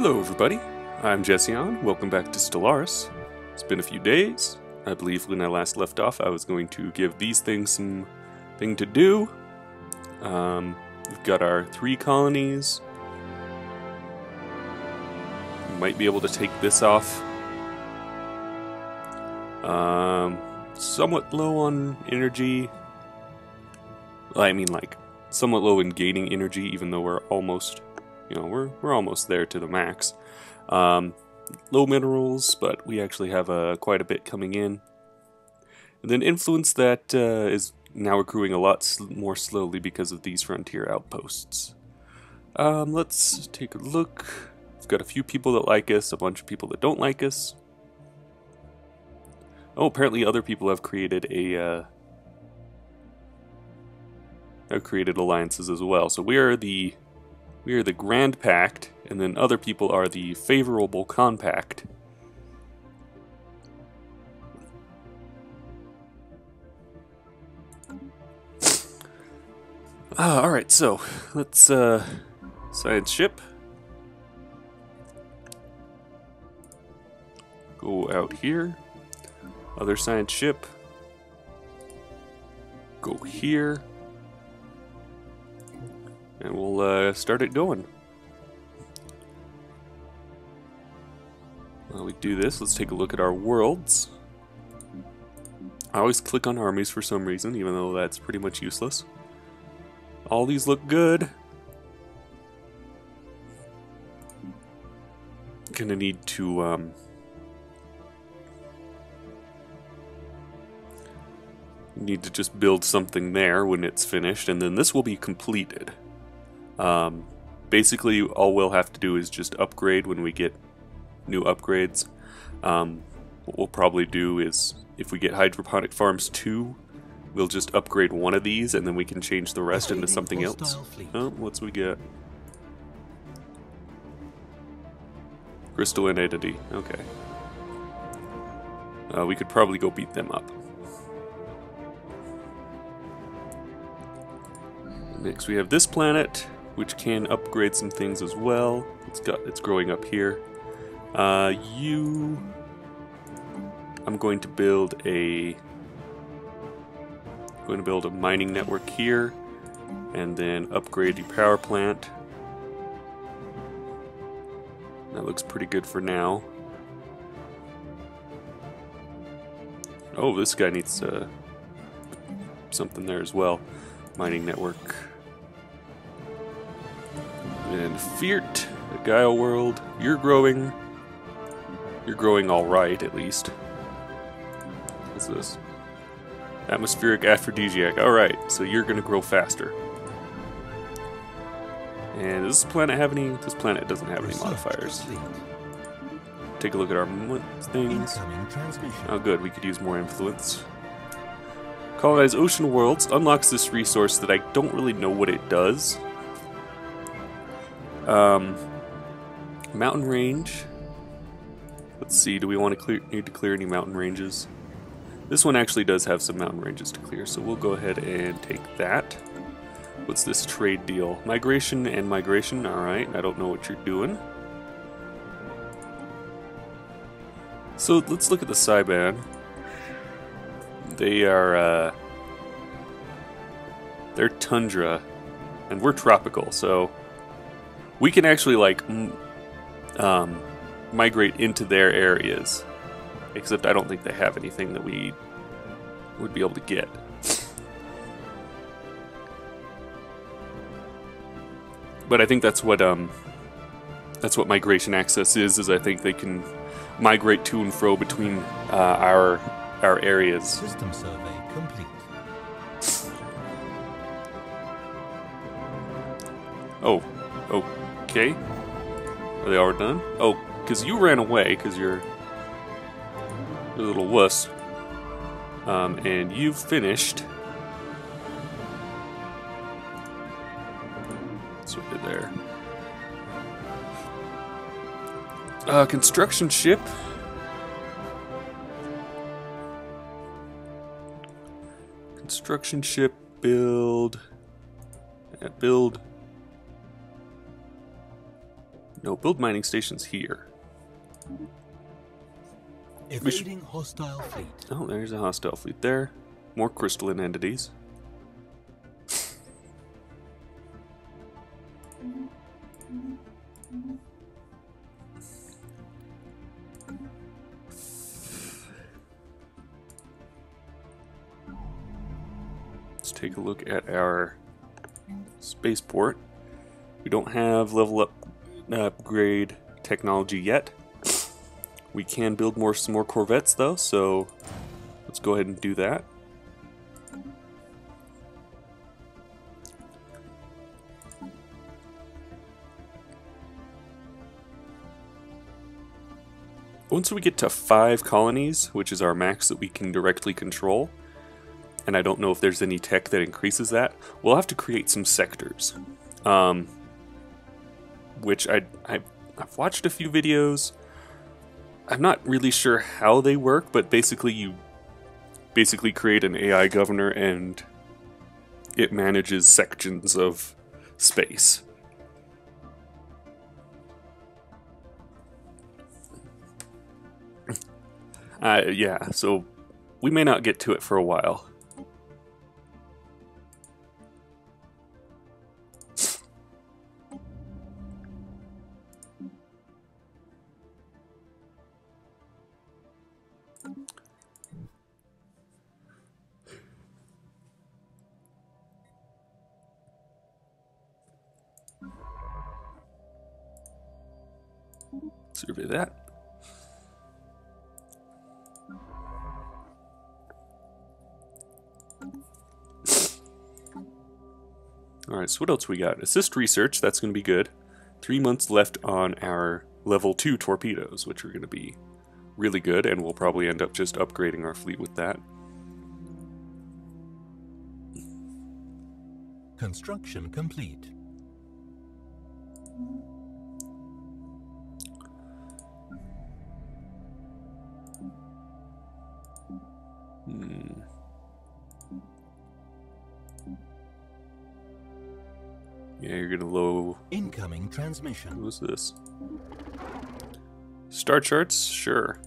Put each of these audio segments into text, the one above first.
Hello, everybody. I'm Jession. Welcome back to Stellaris. It's been a few days. I believe when I last left off, I was going to give these things some thing to do. Um, we've got our three colonies. We might be able to take this off. Um, somewhat low on energy. I mean, like, somewhat low in gaining energy, even though we're almost you know, we're, we're almost there to the max. Um, low minerals, but we actually have uh, quite a bit coming in. And then influence that uh, is now accruing a lot sl more slowly because of these frontier outposts. Um, let's take a look. We've got a few people that like us, a bunch of people that don't like us. Oh, apparently other people have created a uh, have created alliances as well. So we are the we are the Grand Pact, and then other people are the Favorable Compact. Ah, alright, so let's uh science ship. Go out here. Other science ship. Go here and we'll uh, start it going. While we do this, let's take a look at our worlds. I always click on armies for some reason, even though that's pretty much useless. All these look good. Gonna need to um, need to just build something there when it's finished, and then this will be completed. Um, basically, all we'll have to do is just upgrade when we get new upgrades. Um, what we'll probably do is, if we get Hydroponic Farms 2, we'll just upgrade one of these and then we can change the rest into something else. Oh, what's we get? Crystalline Entity, okay. Uh, we could probably go beat them up. Next we have this planet which can upgrade some things as well. It's got it's growing up here. Uh, you, I'm going to build a going to build a mining network here, and then upgrade your power plant. That looks pretty good for now. Oh, this guy needs uh, something there as well. Mining network. And Feart, the Gaia world, you're growing. You're growing alright, at least. What's this? Atmospheric aphrodisiac. Alright, so you're gonna grow faster. And does this planet have any? This planet doesn't have any modifiers. Take a look at our things. Oh good, we could use more influence. Colonize ocean worlds unlocks this resource that I don't really know what it does. Um, mountain range. Let's see, do we want to clear, need to clear any mountain ranges? This one actually does have some mountain ranges to clear, so we'll go ahead and take that. What's this trade deal? Migration and migration, alright, I don't know what you're doing. So let's look at the Saiban. They are, uh, they're tundra, and we're tropical, so we can actually like um, migrate into their areas. Except I don't think they have anything that we would be able to get. But I think that's what um, that's what migration access is. Is I think they can migrate to and fro between uh, our our areas. System survey complete. Oh, oh, Okay. Are they all done? Oh, because you ran away because you're, a little wuss. Um, and you've finished. What's over there? Uh, construction ship. Construction ship build. Yeah, build No, build mining stations here. Evading hostile fleet. Oh, there's a hostile fleet there. More crystalline entities. Let's take a look at our spaceport. We don't have level up upgrade technology yet. We can build more some more Corvettes though, so let's go ahead and do that. Once we get to five colonies, which is our max that we can directly control, and I don't know if there's any tech that increases that, we'll have to create some sectors. Um, which I, I, I've watched a few videos. I'm not really sure how they work, but basically you basically create an AI governor and it manages sections of space. Uh, yeah, so we may not get to it for a while. What else we got? Assist research, that's going to be good. Three months left on our level 2 torpedoes, which are going to be really good, and we'll probably end up just upgrading our fleet with that. Construction complete. Hmm. Yeah, you're gonna low. Incoming transmission. What's this? Star charts? Sure.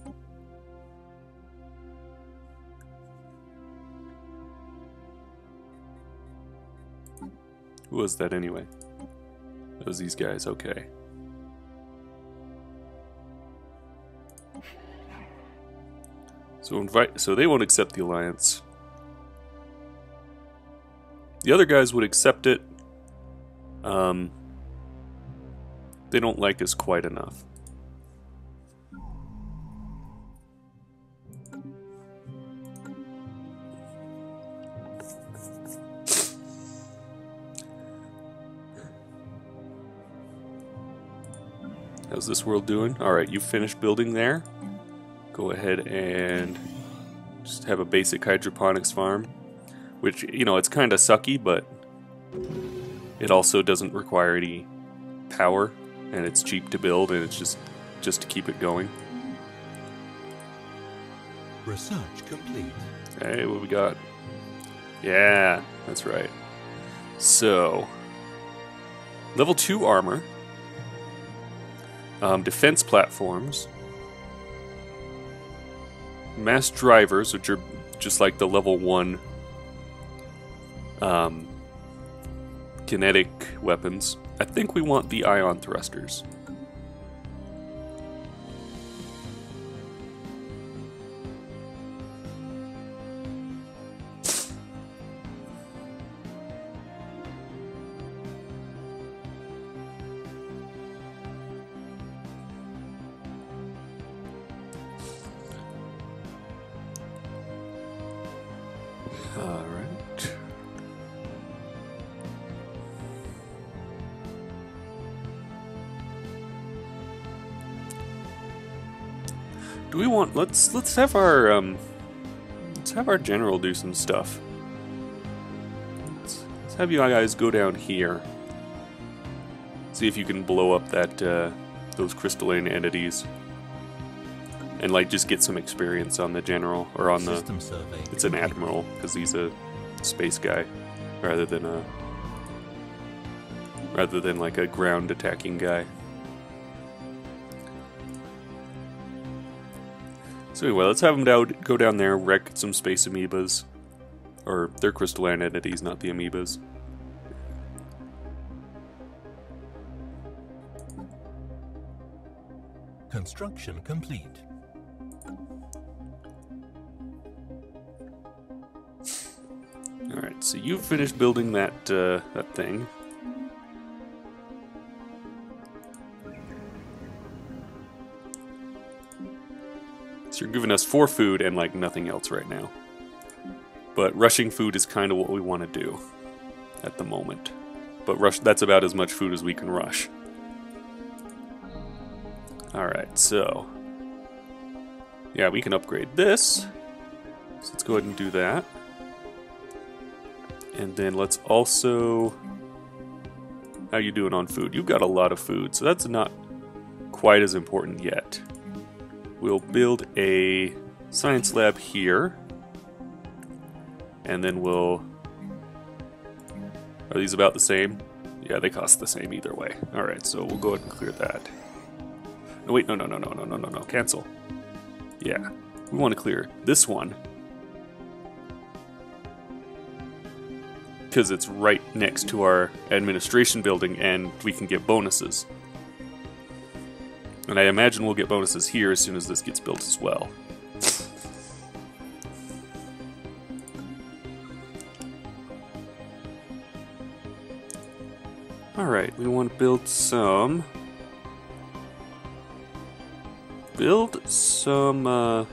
Who was that anyway? It was these guys, okay. So invite so they won't accept the alliance. The other guys would accept it. Um they don't like us quite enough. How's this world doing? Alright, you finished building there. Go ahead and just have a basic hydroponics farm. Which, you know, it's kind of sucky, but it also doesn't require any power, and it's cheap to build, and it's just just to keep it going. Research complete. Hey, what we got? Yeah, that's right. So, level 2 armor, um, defense platforms, mass drivers, which are just like the level 1 um, kinetic weapons. I think we want the ion thrusters. Let's let's have our um let's have our general do some stuff. Let's, let's have you guys go down here. See if you can blow up that uh, those crystalline entities. And like just get some experience on the general or on the System survey. it's an admiral because he's a space guy rather than a rather than like a ground attacking guy. So anyway, let's have them down, go down there, wreck some space amoebas. Or they're crystalline entities, not the amoebas. Construction complete. Alright, so you've finished building that, uh, that thing. Giving us four food and, like, nothing else right now. But rushing food is kind of what we want to do at the moment. But rush that's about as much food as we can rush. Alright, so... Yeah, we can upgrade this. So let's go ahead and do that. And then let's also... How you doing on food? You've got a lot of food, so that's not quite as important yet. We'll build a science lab here. And then we'll... Are these about the same? Yeah, they cost the same either way. Alright, so we'll go ahead and clear that. No, wait, no, no, no, no, no, no, no, no. Cancel. Yeah. We want to clear this one. Because it's right next to our administration building and we can get bonuses. And I imagine we'll get bonuses here as soon as this gets built as well. Alright, we want to build some... Build some, uh...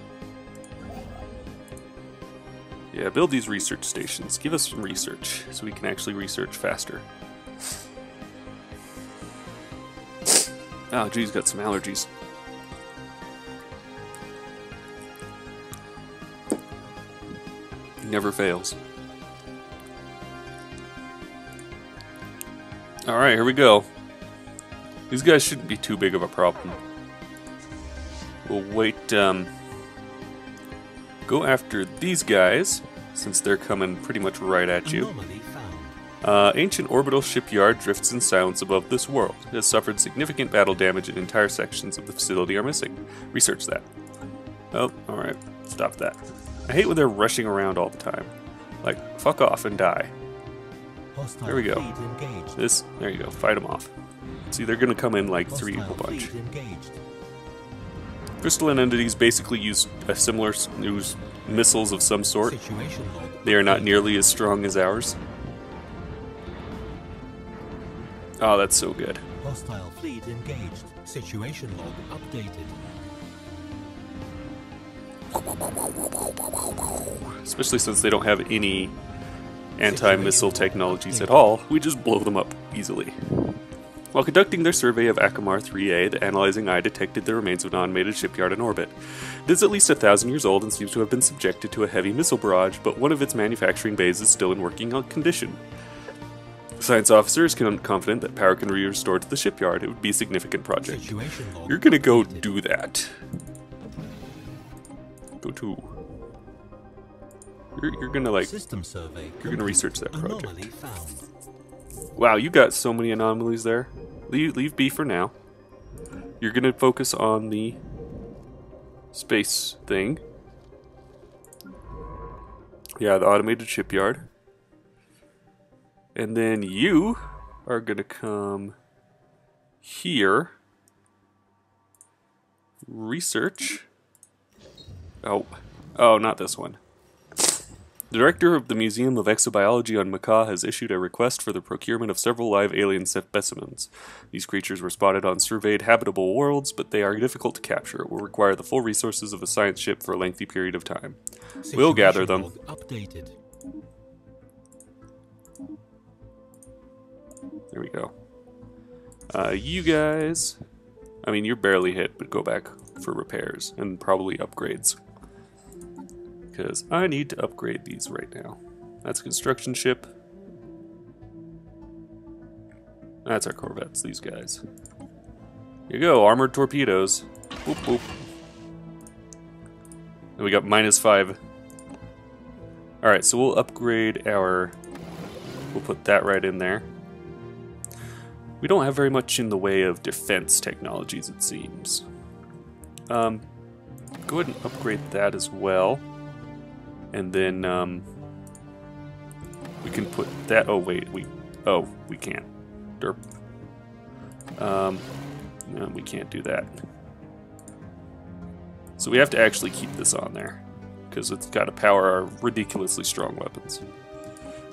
Yeah, build these research stations. Give us some research, so we can actually research faster. Oh, geez, got some allergies. Never fails. Alright, here we go. These guys shouldn't be too big of a problem. We'll wait, um... Go after these guys, since they're coming pretty much right at you. Uh, ancient orbital shipyard drifts in silence above this world. It has suffered significant battle damage and entire sections of the facility are missing. Research that. Oh, alright. Stop that. I hate when they're rushing around all the time. Like, fuck off and die. There we go. This, there you go, fight them off. See, they're gonna come in like three a Hostile bunch. Crystalline entities basically use a similar s- use missiles of some sort. They are not nearly as strong as ours. Oh, that's so good. Hostile fleet engaged. Situation log updated. Especially since they don't have any anti-missile technologies at all, we just blow them up easily. While conducting their survey of Akamar 3A, the analyzing eye detected the remains of an automated shipyard in orbit. It is at least a thousand years old and seems to have been subjected to a heavy missile barrage, but one of its manufacturing bays is still in working condition. Science officer is con- confident that power can be restored to the shipyard. It would be a significant project. You're gonna go do that. Go to. You're, you're gonna like. System survey. You're gonna research that project. Wow, you got so many anomalies there. Leave, leave B for now. You're gonna focus on the space thing. Yeah, the automated shipyard. And then you are gonna come here. Research. Oh, oh, not this one. The director of the Museum of Exobiology on Macaw has issued a request for the procurement of several live alien specimens. These creatures were spotted on surveyed habitable worlds, but they are difficult to capture. It will require the full resources of a science ship for a lengthy period of time. We'll gather them. Updated. There we go. Uh, you guys, I mean, you're barely hit, but go back for repairs and probably upgrades. Because I need to upgrade these right now. That's a construction ship. That's our corvettes, these guys. Here you go, armored torpedoes. Boop, boop. And we got minus five. Alright, so we'll upgrade our. We'll put that right in there. We don't have very much in the way of defense technologies, it seems. Um, go ahead and upgrade that as well. And then um, we can put that. Oh wait, we. Oh, we can't. Derp. Um, no, we can't do that. So we have to actually keep this on there because it's got to power our ridiculously strong weapons.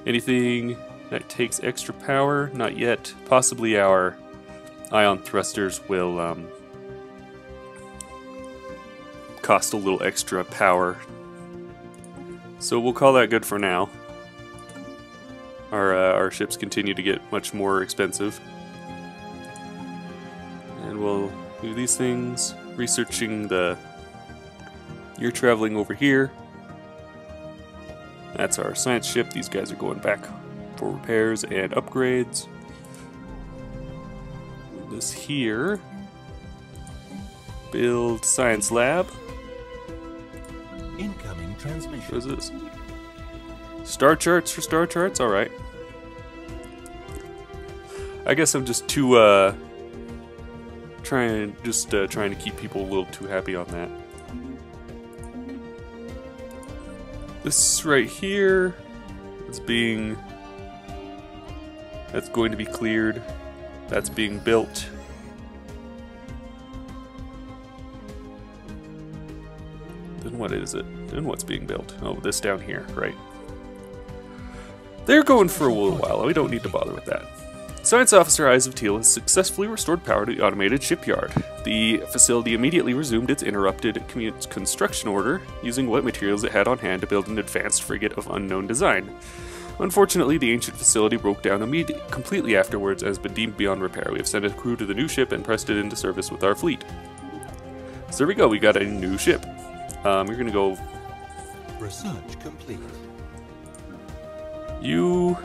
Anything that takes extra power? Not yet. Possibly our ion thrusters will um, cost a little extra power. So we'll call that good for now. Our, uh, our ships continue to get much more expensive. And we'll do these things. Researching the... You're traveling over here. That's our science ship. These guys are going back for repairs and upgrades. This here. Build science lab. Incoming What transmission. is this? Star charts for star charts? Alright. I guess I'm just too, uh. Trying, just uh, trying to keep people a little too happy on that. This right here is being. That's going to be cleared. That's being built. Then what is it? Then what's being built? Oh, this down here, right. They're going for a little while. And we don't need to bother with that. Science Officer Eyes of Teal has successfully restored power to the automated shipyard. The facility immediately resumed its interrupted construction order, using what materials it had on hand to build an advanced frigate of unknown design. Unfortunately, the ancient facility broke down immediately, completely afterwards as has been deemed beyond repair. We have sent a crew to the new ship and pressed it into service with our fleet. So there we go, we got a new ship. Um, you're gonna go. Research complete. You.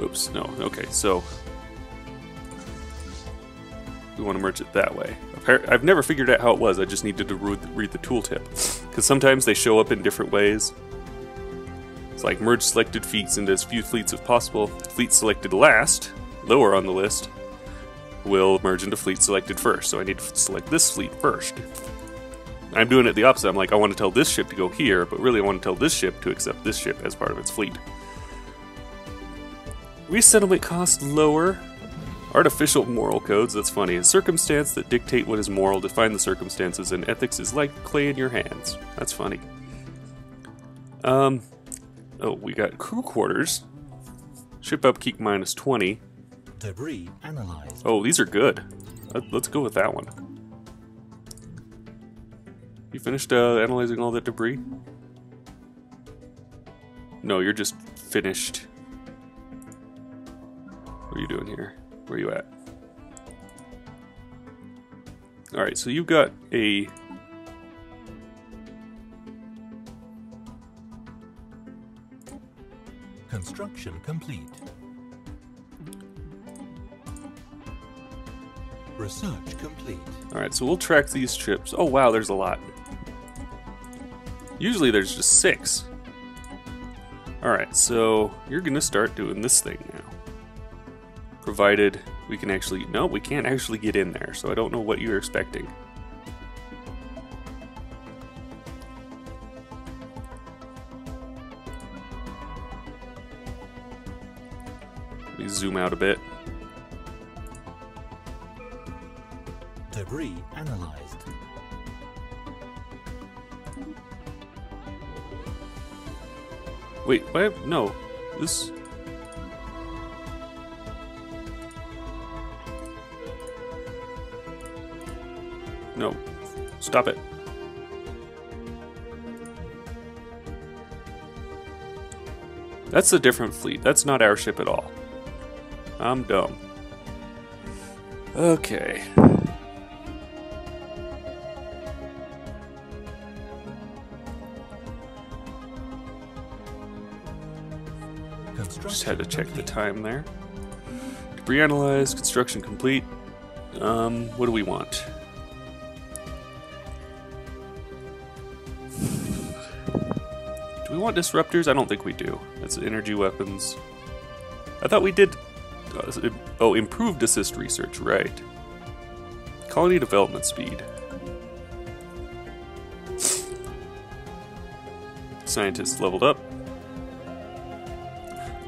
Oops, no. Okay, so. We want to merge it that way. I've never figured out how it was, I just needed to read read the tooltip. Because sometimes they show up in different ways. It's like merge selected fleets into as few fleets as possible. Fleet selected last, lower on the list, will merge into fleet selected first. So I need to select this fleet first. I'm doing it the opposite. I'm like, I want to tell this ship to go here, but really I want to tell this ship to accept this ship as part of its fleet. Resettlement cost lower. Artificial moral codes, that's funny. A circumstance that dictate what is moral, define the circumstances, and ethics is like clay in your hands. That's funny. Um, oh, we got crew quarters. Ship upkeep minus 20. Debris analyzed. Oh, these are good. Let- Let's go with that one. You finished uh, analyzing all that debris? No, you're just finished. What are you doing here? Where are you at? Alright, so you've got a. Construction complete. Research complete. Alright, so we'll track these trips. Oh, wow, there's a lot. Usually there's just six. Alright, so you're gonna start doing this thing now. Provided we can actually. No, we can't actually get in there, so I don't know what you're expecting. Let me zoom out a bit. Debris analyzed. Wait, what? No. This. No. Stop it. That's a different fleet. That's not our ship at all. I'm dumb. Okay. Just had to check the time there. Debris analyzed, construction complete. Um, what do we want? We want disruptors? I don't think we do. That's energy weapons. I thought we did. Uh, oh, improved assist research, right. Colony development speed. Scientists leveled up.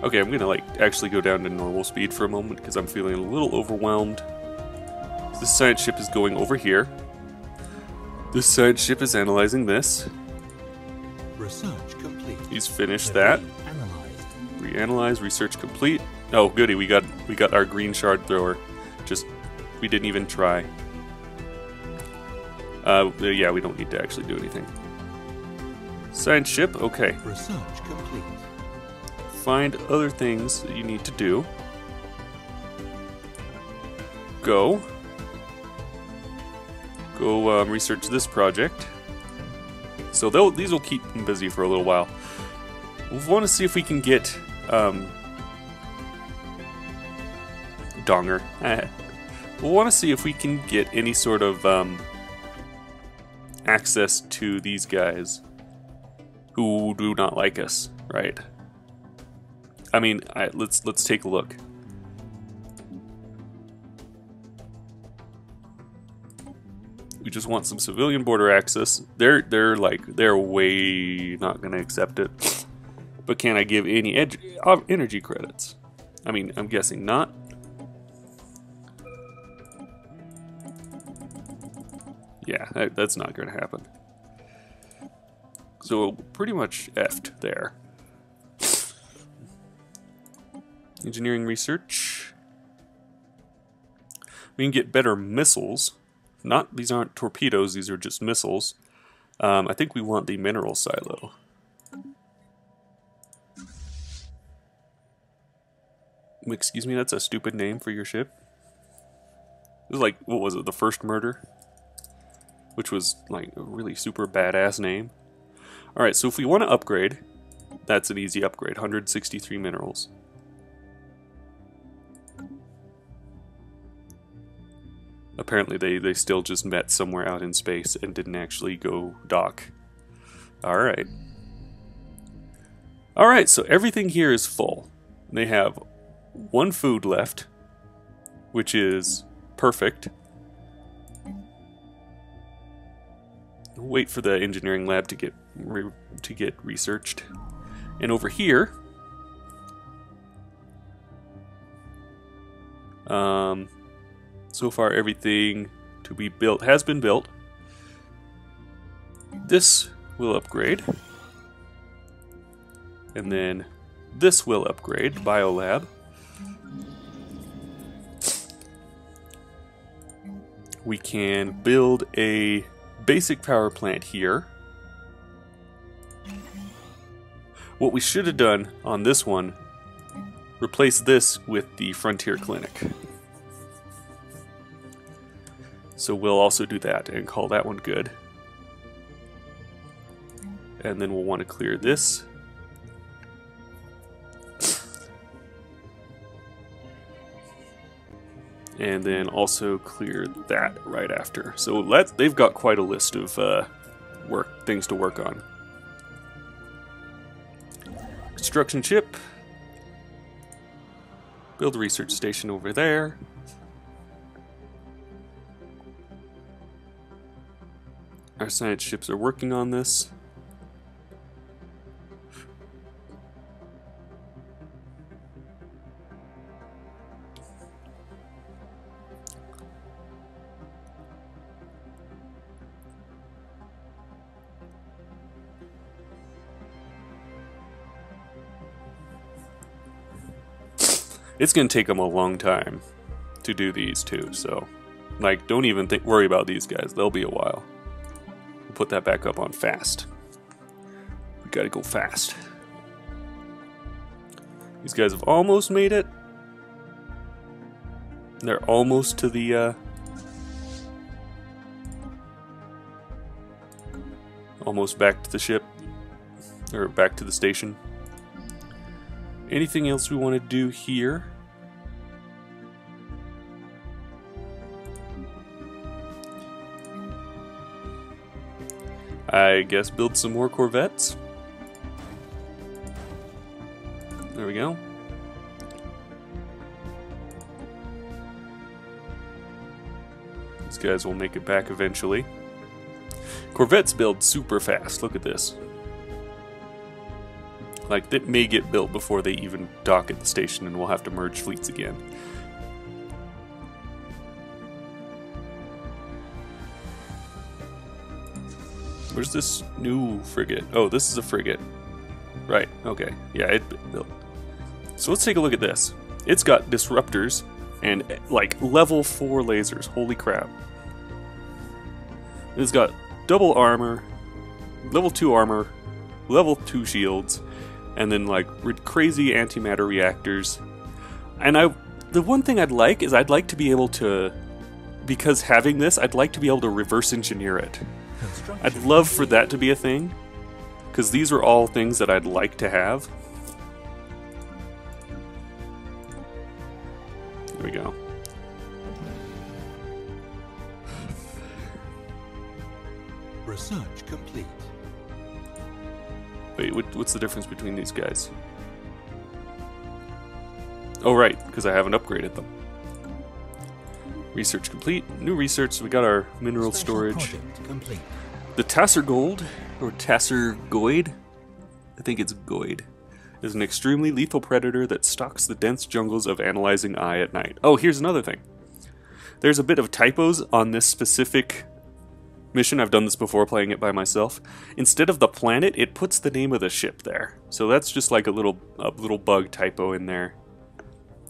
Okay, I'm gonna like actually go down to normal speed for a moment because I'm feeling a little overwhelmed. This science ship is going over here. This science ship is analyzing this. Research. He's finished that. Reanalyze, research complete. Oh, goody, we got we got our green shard thrower. Just we didn't even try. Uh, yeah, we don't need to actually do anything. Science ship, okay. Research complete. Find other things that you need to do. Go. Go um, research this project. So these will keep them busy for a little while. We want to see if we can get um, Donger. We'll want to see if we can get any sort of um, access to these guys who do not like us, right? I mean, I, let's let's take a look. We just want some civilian border access. They're they're like they're way not gonna accept it. But can I give any energy credits? I mean, I'm guessing not. Yeah, that, that's not going to happen. So pretty much effed there. Engineering research. We can get better missiles. Not these aren't torpedoes; these are just missiles. Um, I think we want the mineral silo. Excuse me, that's a stupid name for your ship. It was like, what was it, the first murder? Which was like a really super badass name. Alright, so if we want to upgrade, that's an easy upgrade 163 minerals. Apparently, they, they still just met somewhere out in space and didn't actually go dock. Alright. Alright, so everything here is full. They have one food left, which is perfect. Wait for the engineering lab to get to get researched. And over here, um, so far everything to be built has been built. This will upgrade. And then this will upgrade, the Biolab. We can build a basic power plant here. What we should have done on this one, replace this with the Frontier Clinic. So we'll also do that and call that one good. And then we'll want to clear this. And then also clear that right after. So let they've got quite a list of uh, work things to work on. Construction chip. Build a research station over there. Our science ships are working on this. It's going to take them a long time to do these too. So, like, don't even think worry about these guys. They'll be a while. We'll put that back up on fast. We got to go fast. These guys have almost made it. They're almost to the. Uh, almost back to the ship or back to the station. Anything else we want to do here? I guess build some more Corvettes. There we go. These guys will make it back eventually. Corvettes build super fast. Look at this. Like, that may get built before they even dock at the station and we'll have to merge fleets again. Where's this new frigate? Oh, this is a frigate. Right, okay. Yeah, it built. So let's take a look at this. It's got disruptors and like level 4 lasers. Holy crap. It's got double armor, level 2 armor, level 2 shields, and then like crazy antimatter reactors. And I the one thing I'd like is I'd like to be able to because having this, I'd like to be able to reverse engineer it. I'd love for that to be a thing because these are all things that I'd like to have. There we go. Research complete. Wait, what, what's the difference between these guys? Oh, right, because I haven't upgraded them. Research complete. New research, we got our mineral Special storage. The Tassergold, or Tassergoid, I think it's Goid, is an extremely lethal predator that stalks the dense jungles of Analyzing Eye at night. Oh, here's another thing. There's a bit of typos on this specific mission. I've done this before playing it by myself. Instead of the planet, it puts the name of the ship there. So that's just like a little a little bug typo in there.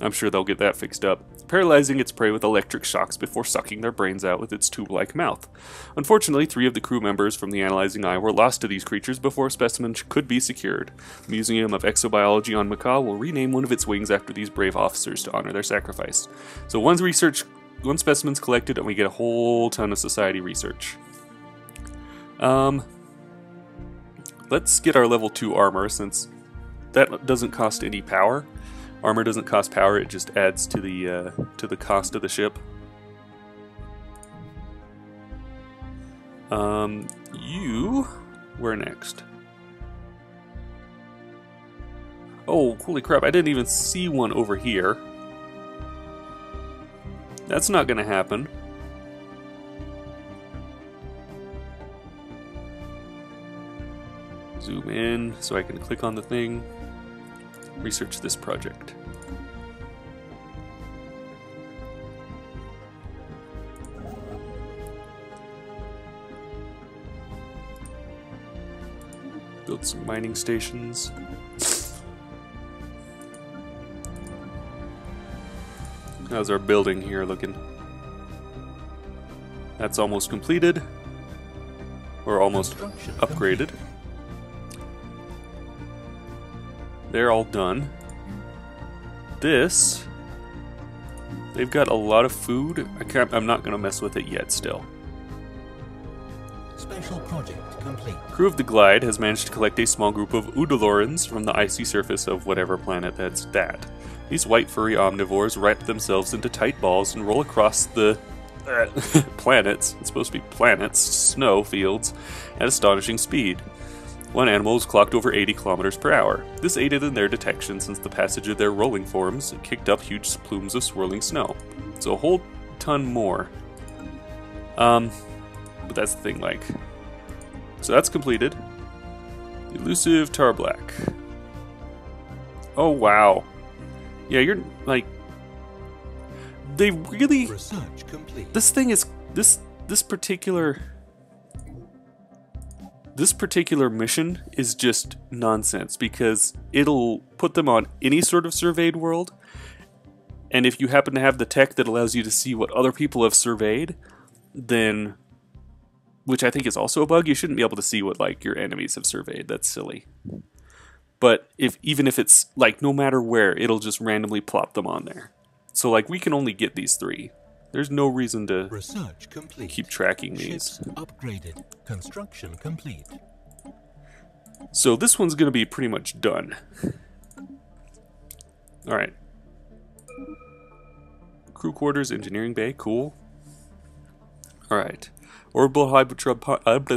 I'm sure they'll get that fixed up. Paralyzing its prey with electric shocks before sucking their brains out with its tube like mouth. Unfortunately, three of the crew members from the Analyzing Eye were lost to these creatures before a specimen could be secured. The Museum of Exobiology on Macau will rename one of its wings after these brave officers to honor their sacrifice. So one's research, one specimen's collected, and we get a whole ton of society research. Um, let's get our level 2 armor since that doesn't cost any power. Armor doesn't cost power; it just adds to the uh, to the cost of the ship. Um, you, where next? Oh, holy crap! I didn't even see one over here. That's not gonna happen. Zoom in so I can click on the thing. Research this project. Build some mining stations. How's our building here looking? That's almost completed. Or almost upgraded. They're all done. This, they've got a lot of food. I can't. I'm not gonna mess with it yet. Still, Special project complete. crew of the Glide has managed to collect a small group of Udalorans from the icy surface of whatever planet that's that. These white furry omnivores wrap themselves into tight balls and roll across the uh, planets. It's supposed to be planets, snow fields, at astonishing speed. One animal was clocked over 80 kilometers per hour. This aided in their detection since the passage of their rolling forms kicked up huge plumes of swirling snow. So a whole ton more. Um, but that's the thing, like. So that's completed. Elusive Tar Black. Oh, wow. Yeah, you're, like. They really. Research complete. This thing is. This. This particular this particular mission is just nonsense because it'll put them on any sort of surveyed world. And if you happen to have the tech that allows you to see what other people have surveyed, then which I think is also a bug, you shouldn't be able to see what like your enemies have surveyed. That's silly. But if even if it's like no matter where, it'll just randomly plop them on there. So like we can only get these 3. There's no reason to Research complete. keep tracking these. Ships upgraded. Construction complete. So this one's going to be pretty much done. All right. Crew quarters, engineering bay, cool. All right. Orbital hypertrub, herb,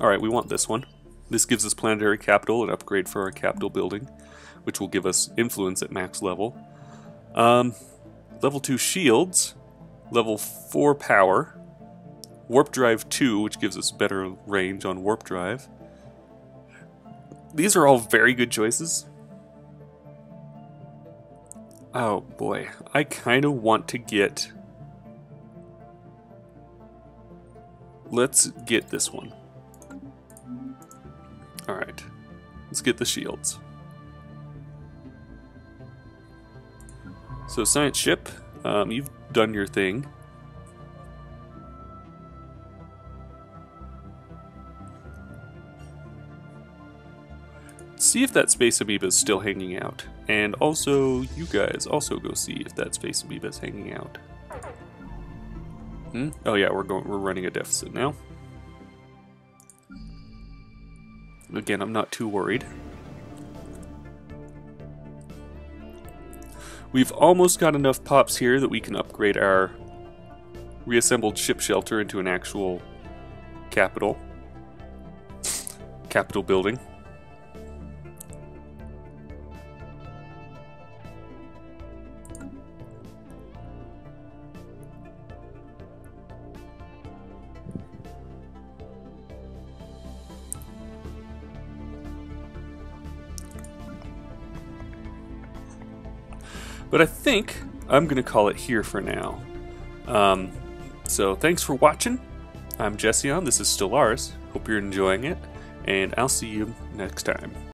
All right, we want this one. This gives us planetary capital, an upgrade for our capital building, which will give us influence at max level. Um, level 2 shields, level 4 power, warp drive 2, which gives us better range on warp drive. These are all very good choices. Oh boy, I kind of want to get. Let's get this one. Alright, let's get the shields. So, science ship, um, you've done your thing. See if that space amoeba is still hanging out. And also, you guys also go see if that space amoeba is hanging out. Hmm? Oh yeah, we're going. We're running a deficit now. Again, I'm not too worried. We've almost got enough pops here that we can upgrade our reassembled ship shelter into an actual capital. Capital building. But I think I'm going to call it here for now. Um, so thanks for watching. I'm Jesse on. This is Stellaris. Hope you're enjoying it, and I'll see you next time.